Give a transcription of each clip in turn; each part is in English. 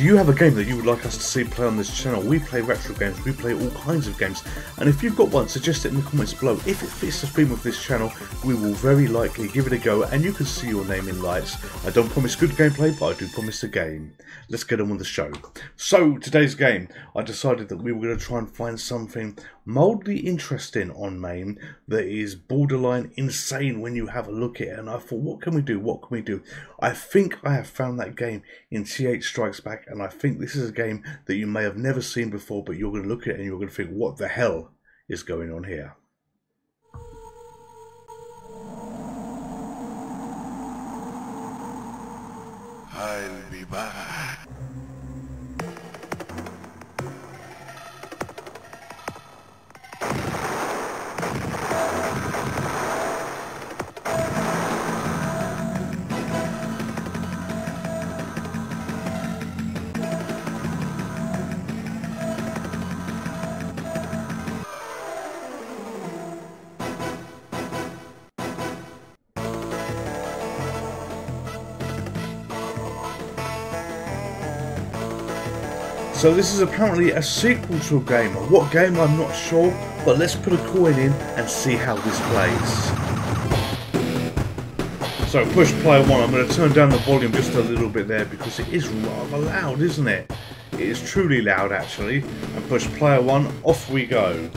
Do you have a game that you would like us to see play on this channel? We play retro games, we play all kinds of games, and if you've got one, suggest it in the comments below. If it fits the theme of this channel, we will very likely give it a go, and you can see your name in lights. I don't promise good gameplay, but I do promise a game. Let's get on with the show. So, today's game, I decided that we were going to try and find something mildly interesting on MAME that is borderline insane when you have a look at it, and I thought, what can we do? What can we do? I think I have found that game in TH Strikes Back and I think this is a game that you may have never seen before, but you're going to look at it and you're going to think, what the hell is going on here? I'll be back. So this is apparently a sequel to a game. What game I'm not sure, but let's put a coin in and see how this plays. So push play one, I'm going to turn down the volume just a little bit there because it is rather loud, isn't it? It is truly loud actually. And push player one, off we go.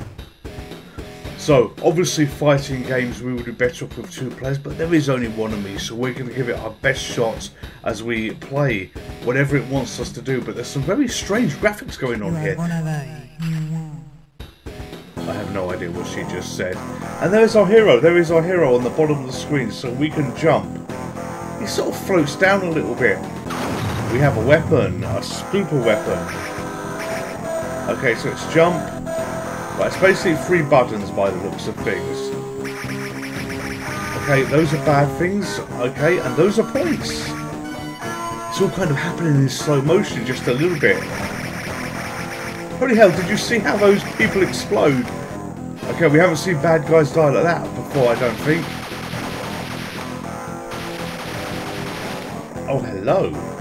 So, obviously fighting games we would be better off with two players, but there is only one of me, so we're going to give it our best shots as we play whatever it wants us to do. But there's some very strange graphics going on here. I have no idea what she just said. And there's our hero. There is our hero on the bottom of the screen, so we can jump. He sort of floats down a little bit. We have a weapon, a scooper weapon. Okay, so it's jump, It's basically three buttons by the looks of things. Okay, those are bad things. Okay, and those are points. It's all kind of happening in slow motion just a little bit. Holy hell, did you see how those people explode? Okay, we haven't seen bad guys die like that before, I don't think. Oh, hello.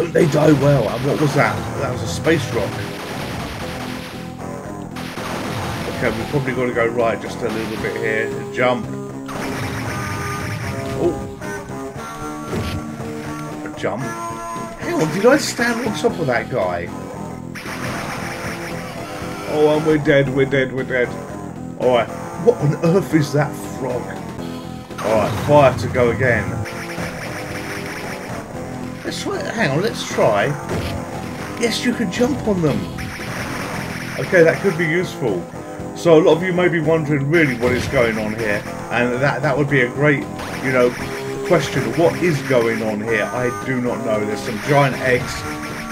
Don't they die well? And what was that? That was a space rock. Okay, we've probably got to go right just a little bit here. Jump. Oh. A jump. Hang on, did I stand on top of that guy? Oh, and we're dead, we're dead, we're dead. Alright, what on earth is that frog? Alright, fire to go again. Let's try, hang on, let's try. Yes, you can jump on them. Okay, that could be useful. So a lot of you may be wondering really what is going on here. And that, that would be a great, you know, question. What is going on here? I do not know. There's some giant eggs.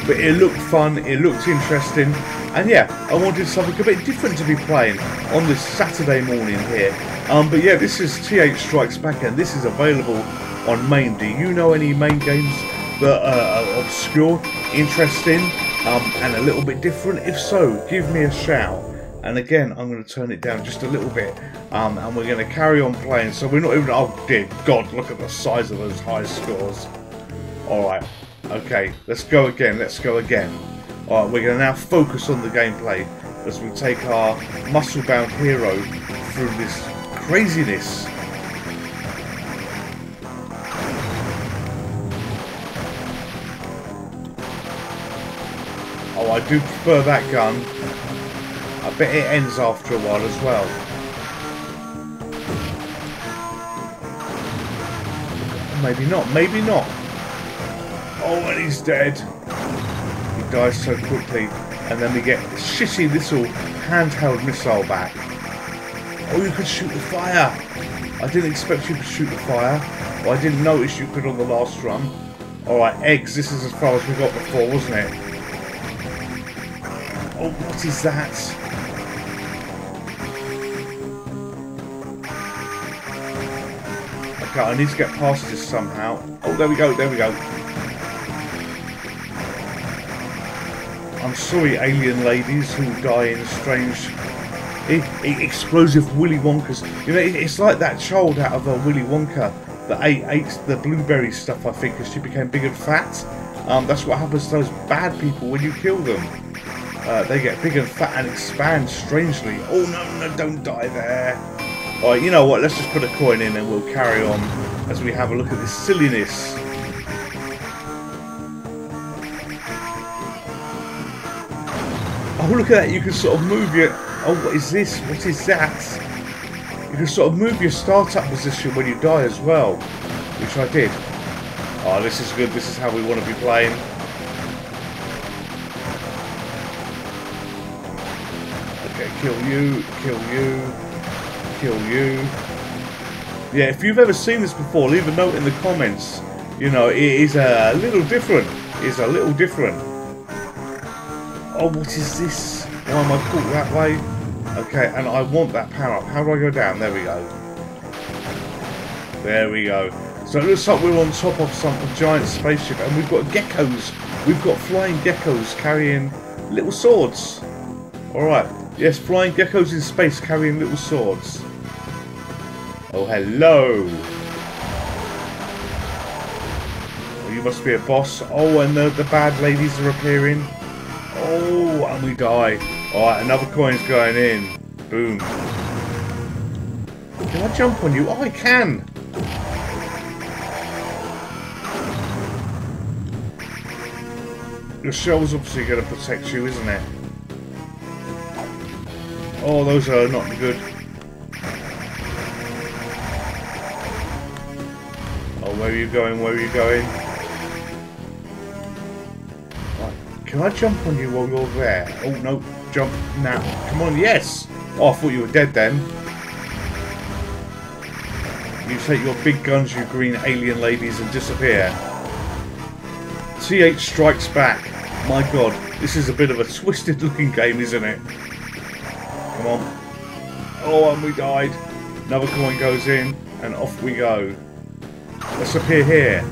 But it looked fun. It looked interesting. And yeah, I wanted something a bit different to be playing on this Saturday morning here. Um, but yeah, this is TH Strikes Back and this is available on MAME. Do you know any MAME games that are obscure, interesting, um, and a little bit different? If so, give me a shout. And again, I'm going to turn it down just a little bit, um, and we're going to carry on playing. So we're not even. Oh dear God! Look at the size of those high scores. All right, okay, let's go again. Let's go again. All right, we're going to now focus on the gameplay as we take our muscle-bound hero through this craziness do prefer that gun. I bet it ends after a while as well. Maybe not, maybe not. Oh, and he's dead. He dies so quickly. And then we get shitty little handheld missile back. Oh, you could shoot the fire. I didn't expect you to shoot the fire. Well, I didn't notice you could on the last run. Alright, eggs. This is as far as we got before, wasn't it? Oh, what is that? Okay, I need to get past this somehow. Oh, there we go, there we go. I'm sorry, alien ladies who die in strange, explosive Willy Wonkas. You know, it's like that child out of a Willy Wonka that ate, ate the blueberry stuff, I think, because she became big and fat. Um, that's what happens to those bad people when you kill them. Uh, they get big and fat and expand strangely. Oh no, no, don't die there. Alright, you know what, let's just put a coin in and we'll carry on as we have a look at this silliness. Oh, look at that, you can sort of move your... Oh, what is this? What is that? You can sort of move your startup position when you die as well, which I did. Oh, this is good. This is how we want to be playing. Kill you, kill you, kill you. Yeah, if you've ever seen this before, leave a note in the comments. You know, it is a little different. It's a little different. Oh, what is this? Why am I caught that way? Okay, and I want that power up. How do I go down? There we go. There we go. So it looks like we're on top of some giant spaceship and we've got geckos. We've got flying geckos carrying little swords. Alright. Yes, flying geckos in space carrying little swords. Oh, hello. Oh, you must be a boss. Oh, and the, the bad ladies are appearing. Oh, and we die. Alright, another coin's going in. Boom. Can I jump on you? Oh, I can. Your shell's obviously going to protect you, isn't it? Oh, those are not good. Oh, where are you going? Where are you going? Can I jump on you while you're there? Oh, no. Jump now. Come on, yes! Oh, I thought you were dead then. You take your big guns, you green alien ladies, and disappear. TH Strikes Back. My god, this is a bit of a twisted looking game, isn't it? Come on. Oh, and we died. Another coin goes in, and off we go. Let's appear here.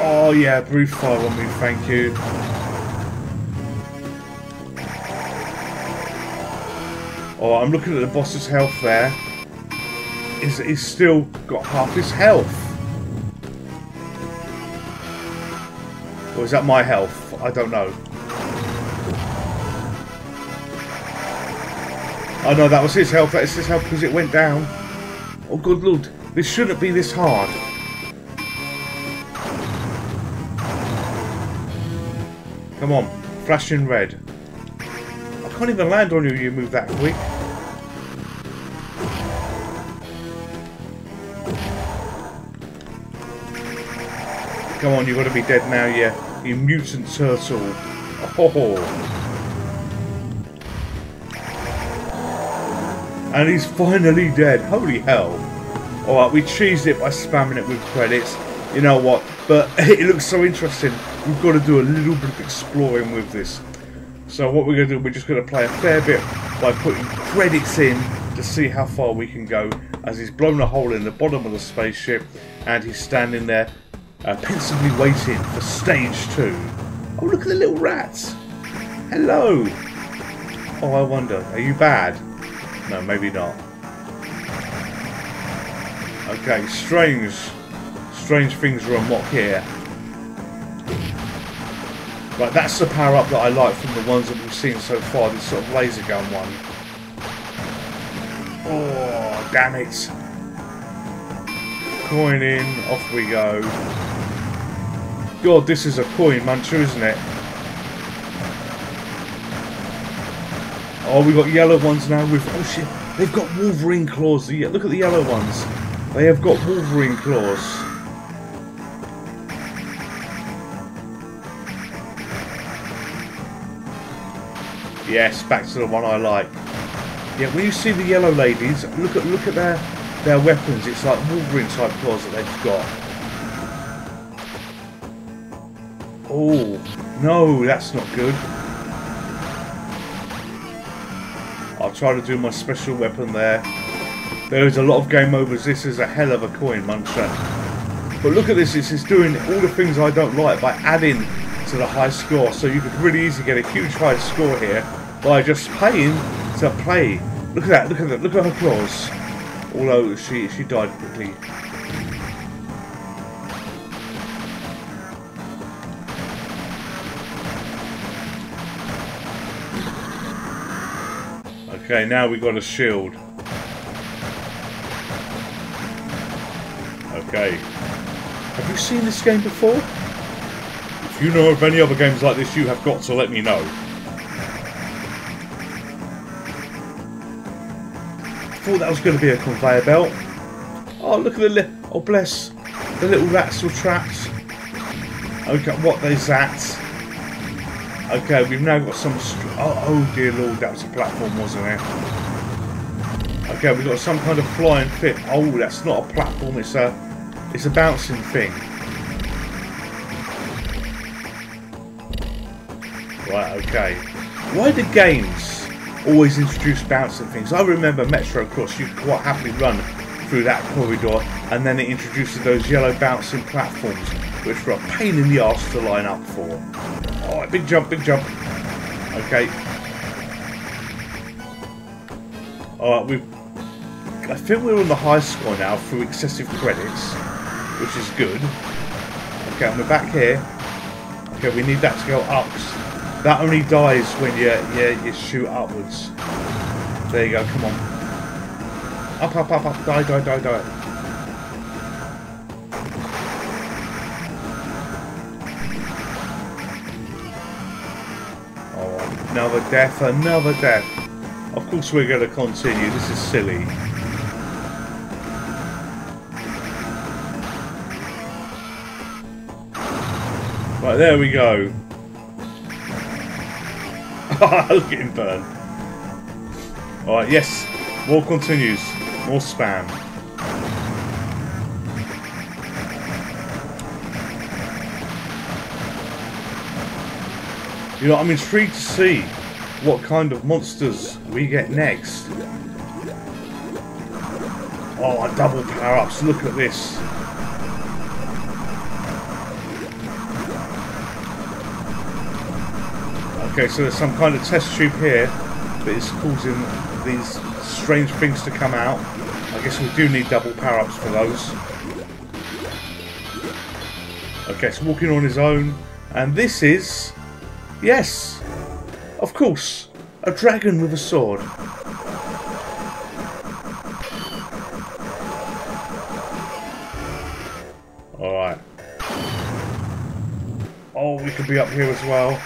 Oh yeah, breathe fire on me, thank you. Oh, I'm looking at the boss's health there. He's, he's still got half his health. Or is that my health? I don't know. Oh no, that was his health. That is his health because it went down. Oh good lord. This shouldn't be this hard. Come on. Flashing red. I can't even land on you you move that quick. Come on, you've got to be dead now, yeah. You mutant turtle. Oh. And he's finally dead. Holy hell. Alright, we cheesed it by spamming it with credits. You know what? But it looks so interesting. We've got to do a little bit of exploring with this. So what we're going to do, we're just going to play a fair bit by putting credits in to see how far we can go as he's blown a hole in the bottom of the spaceship and he's standing there uh, pensively waiting for stage two. Oh, look at the little rats. Hello. Oh, I wonder, are you bad? No, maybe not. Okay, strange. Strange things are unlocked here. Right, that's the power up that I like from the ones that we've seen so far, this sort of laser gun one. Oh, damn it. Coin in, off we go. God, this is a coin muncher, isn't it? Oh, we've got yellow ones now with... Oh, shit. They've got Wolverine claws. Look at the yellow ones. They have got Wolverine claws. Yes, back to the one I like. Yeah, when you see the yellow ladies, look at look at their their weapons. It's like Wolverine type claws that they've got. Oh, no, that's not good. I'll try to do my special weapon there. There is a lot of game overs. This is a hell of a coin muncher. But look at this. This is doing all the things I don't like by adding to the high score. So you could really easily get a huge high score here by just paying to play Look at that, look at that, look at her claws. Although she she died quickly. Okay, now we got a shield. Okay. Have you seen this game before? If you know of any other games like this, you have got to let me know. Thought that was going to be a conveyor belt. Oh, look at the li oh bless the little rats or traps. Okay, what is that? Okay, we've now got some. Oh, oh dear lord, that was a platform, wasn't it? Okay, we've got some kind of flying fit. Oh, that's not a platform. It's a, it's a bouncing thing. Right. Okay. Why do games always introduce bouncing things? I remember Metro Cross. You quite happily run through that corridor, and then it introduces those yellow bouncing platforms, which were a pain in the arse to line up for. Oh, big jump, big jump. Okay. Alright, we've... I think we're on the high score now through excessive credits, which is good. Okay, and we're back here. Okay, we need that to go up. That only dies when you, you, you shoot upwards. There you go, come on. Up, up, up, up, die, die, die, die. Another death, another death. Of course we're going to continue, this is silly. Right, there we go. Look at him burn. Alright, yes, war continues. More spam. You know, I'm intrigued to see what kind of monsters we get next. Oh, a double power-ups, look at this. Okay, so there's some kind of test tube here that is causing these strange things to come out. I guess we do need double power-ups for those. Okay, so walking on his own. And this is Yes, of course, a dragon with a sword. Alright. Oh, we could be up here as well.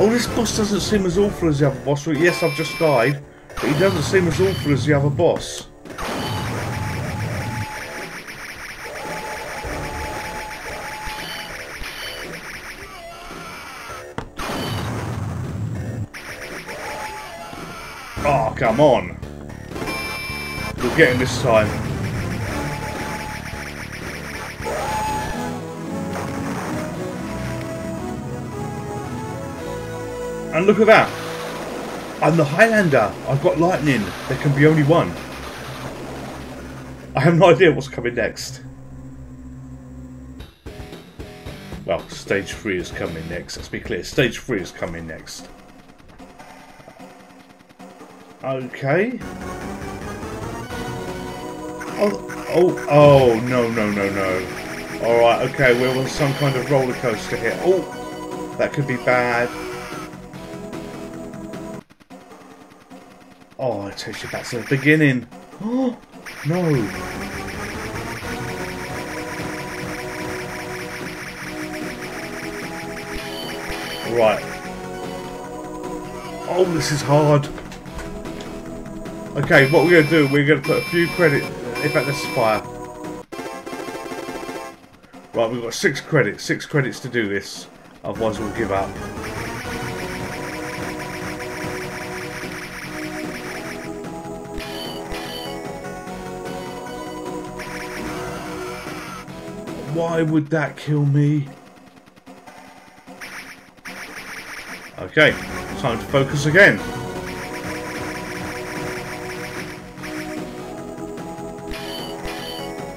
Oh, this boss doesn't seem as awful as the other boss. Well, yes, I've just died, but he doesn't seem as awful as the other boss. Oh, come on. We'll get him this time. And look at that. I'm the Highlander. I've got lightning. There can be only one. I have no idea what's coming next. Well, stage 3 is coming next. Let's be clear. Stage 3 is coming next. Okay. Oh, oh, oh, no, no, no, no. Alright, okay, we're on some kind of roller coaster here. Oh, that could be bad. It takes you back to the beginning. Oh, no. Right. Oh, this is hard. Okay, what we're going to do, we're going to put a few credits... In fact, let's fire. Right, we've got six credits. Six credits to do this. Otherwise, we'll give up. Why would that kill me? Okay, Time to focus again.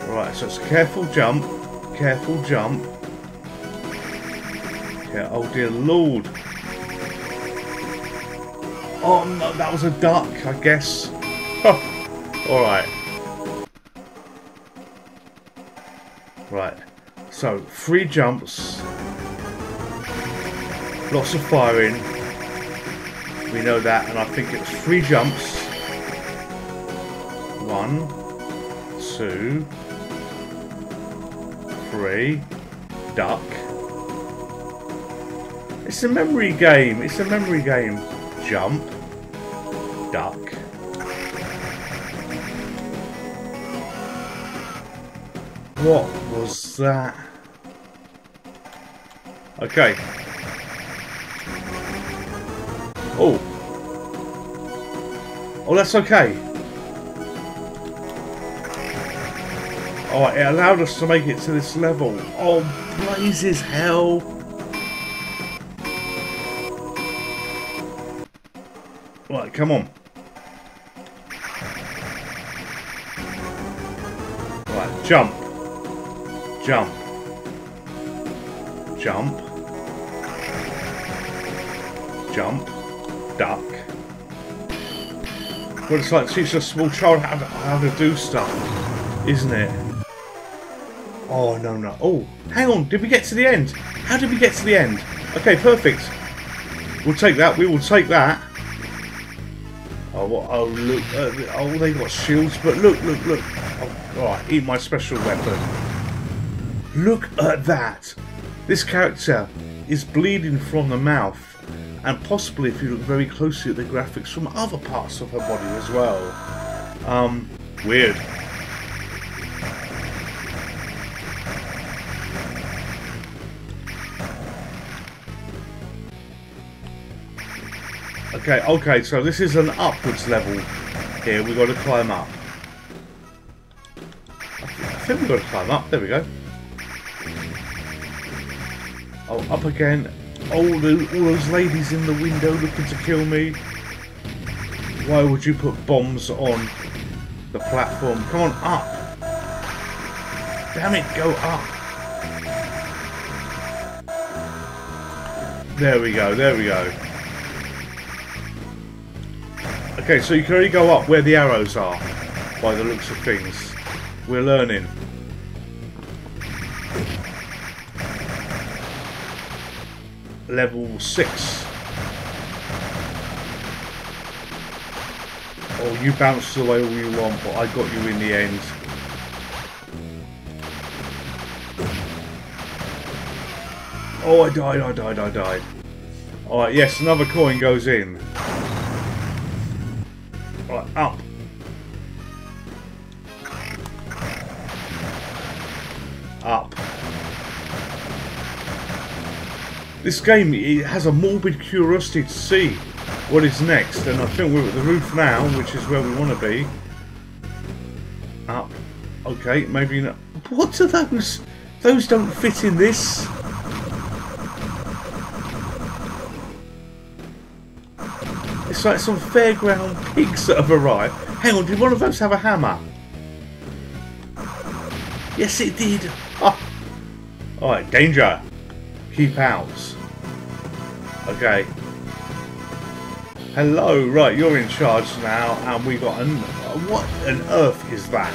Right, so it's a careful jump, careful jump. Yeah, oh dear lord. Oh no, that was a duck, I guess. Alright. Right. So, three jumps. Lots of firing. We know that, and I think it was three jumps. One, two, three, duck. It's a memory game. It's a memory game. Jump, duck. What was that? Okay. Oh. Oh, that's okay. Alright, it allowed us to make it to this level. Oh, blazes hell. Right, come on. Right, jump. Jump. Jump. Jump. Duck. What it's like teaching a small child how to, how to do stuff, isn't it? Oh, no, no. Oh, hang on. Did we get to the end? How did we get to the end? Okay, perfect. We'll take that. We will take that. Oh, what? Oh, look. Uh, oh, they got shields. But look, look, look. Oh, right, eat my special weapon. Look at that. This character is bleeding from the mouth. And possibly, if you look very closely at the graphics, from other parts of her body as well. Um, weird. Okay, okay, so this is an upwards level here. We've got to climb up. I think we've got to climb up. There we go. Oh, up again. Oh, the, all those ladies in the window looking to kill me. Why would you put bombs on the platform? Come on, up. Damn it, go up. There we go, there we go. Okay, so you can only go up where the arrows are, by the looks of things. We're learning. Level 6. Oh, you bounced away all you want, but I got you in the end. Oh, I died, I died, I died. Alright, yes, another coin goes in. Right, up. Up. This game it has a morbid curiosity to see what is next, and I think we're at the roof now, which is where we want to be. Up. Okay, maybe not. What are those? Those don't fit in this. It's like some fairground pigs that have arrived. Hang on, did one of those have a hammer? Yes, it did. Ah. Oh. Alright, danger. Keep out. Okay. Hello, right, you're in charge now, and we got an... What on earth is that?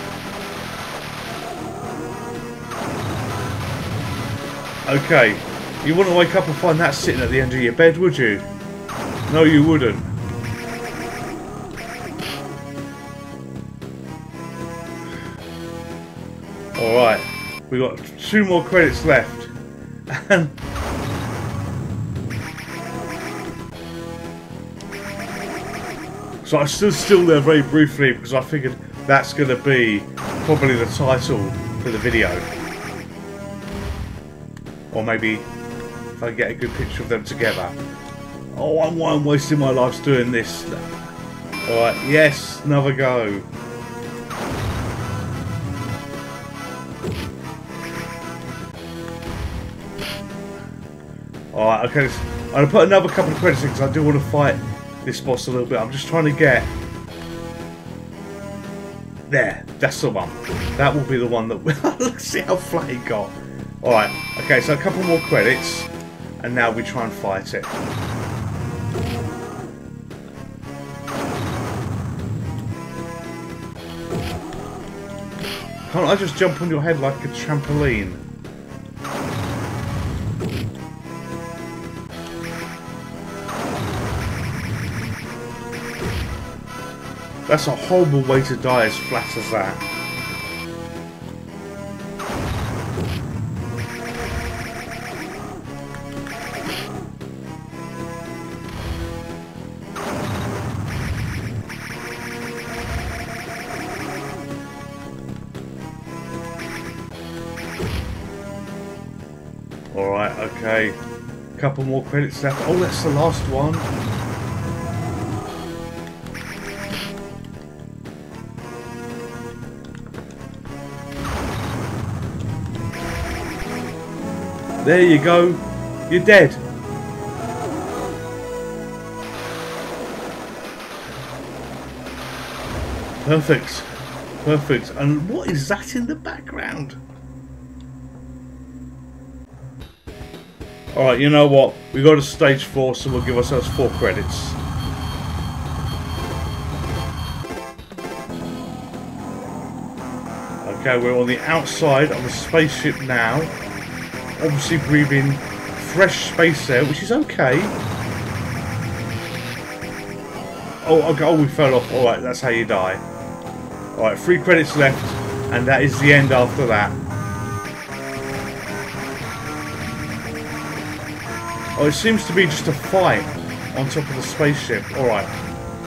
Okay, you wouldn't wake up and find that sitting at the end of your bed, would you? No, you wouldn't. Alright, we got two more credits left. So I stood still there very briefly because I figured that's going to be probably the title for the video. Or maybe if I get a good picture of them together. Oh, I'm, I'm wasting my life doing this. Alright, yes, another go. Alright, okay. I'm going to put another couple of credits in because I do want to fight this boss a little bit. I'm just trying to get... There, that's the one. That will be the one that... Look, see how flat he got. Alright, okay, so a couple more credits. And now we try and fight it. Can't I just jump on your head like a trampoline? That's a horrible way to die as flat as that. Alright, okay. Couple more credits left. Oh, that's the last one. There you go. You're dead. Perfect. Perfect. And what is that in the background? Alright, you know what? We got to stage four, so we'll give ourselves four credits. Okay, we're on the outside of the spaceship now obviously breathing fresh space air, which is okay. Oh, okay, oh, we fell off. Alright, that's how you die. Alright, three credits left, and that is the end after that. Oh, it seems to be just a fight on top of the spaceship. Alright.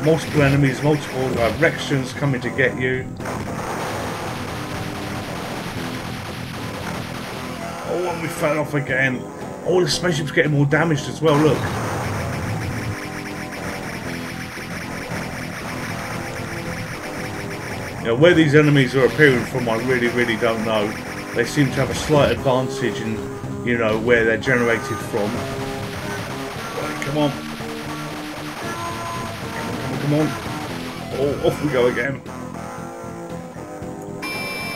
Multiple enemies, multiple uh, directions coming to get you. We fell off again. Oh, the spaceship's getting more damaged as well, look. Now, where these enemies are appearing from, I really, really don't know. They seem to have a slight advantage in, you know, where they're generated from. Right, come on. Come on, come on. Oh, off we go again.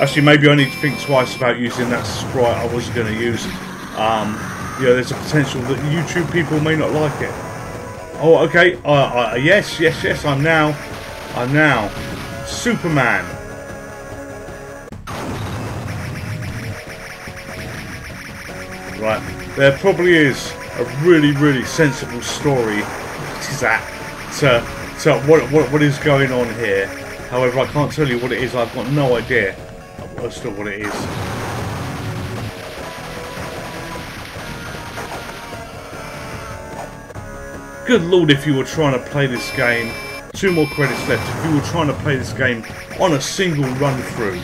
Actually, maybe I need to think twice about using that sprite I was going to use. Um, you know, there's a potential that YouTube people may not like it. Oh, okay. Uh, uh, yes, yes, yes. I'm now, I'm now Superman. Right, there probably is a really, really sensible story. What is that? To, to what, what, what is going on here? However, I can't tell you what it is. I've got no idea as to what it is. Good lord, if you were trying to play this game, two more credits left, if you were trying to play this game on a single run through.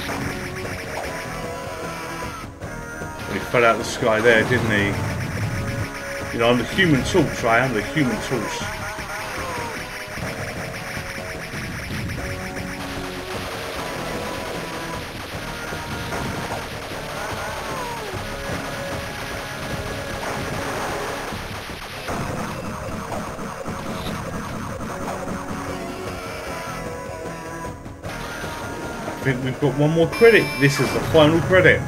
he fell out of the sky there, didn't he? You know, I'm the human torch, I am the human torch. Think we've got one more credit. This is the final credit.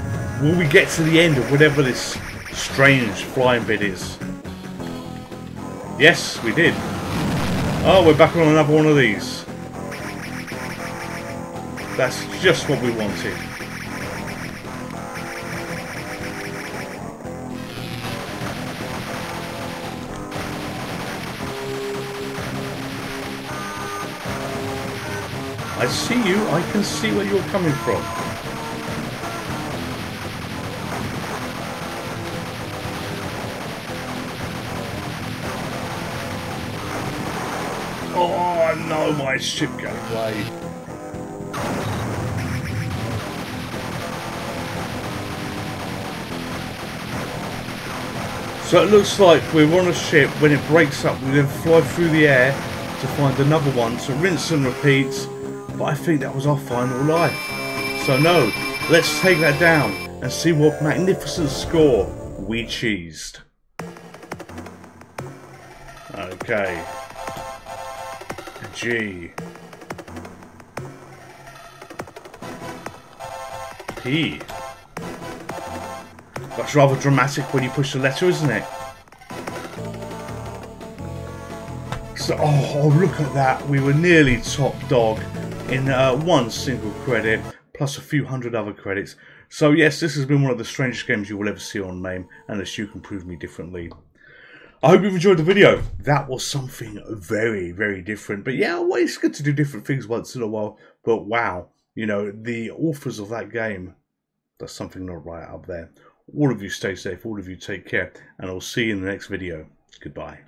Will we get to the end of whatever this strange flying bit is? Yes, we did. Oh, we're back on another one of these. That's just what we wanted. I see you. I can see where you're coming from. Oh no, my ship got away. So it looks like we're on a ship, when it breaks up we then fly through the air to find another one, so rinse and repeat but I think that was our final life. So no, let's take that down and see what magnificent score we cheesed. Okay. G. P. That's rather dramatic when you push the letter, isn't it? So, oh, oh, look at that. We were nearly top dog in uh, one single credit, plus a few hundred other credits. So yes, this has been one of the strangest games you will ever see on MAME, unless you can prove me differently. I hope you've enjoyed the video. That was something very, very different. But yeah, well, it's good to do different things once in a while. But wow, you know, the authors of that game, there's something not right up there. All of you stay safe, all of you take care, and I'll see you in the next video. Goodbye.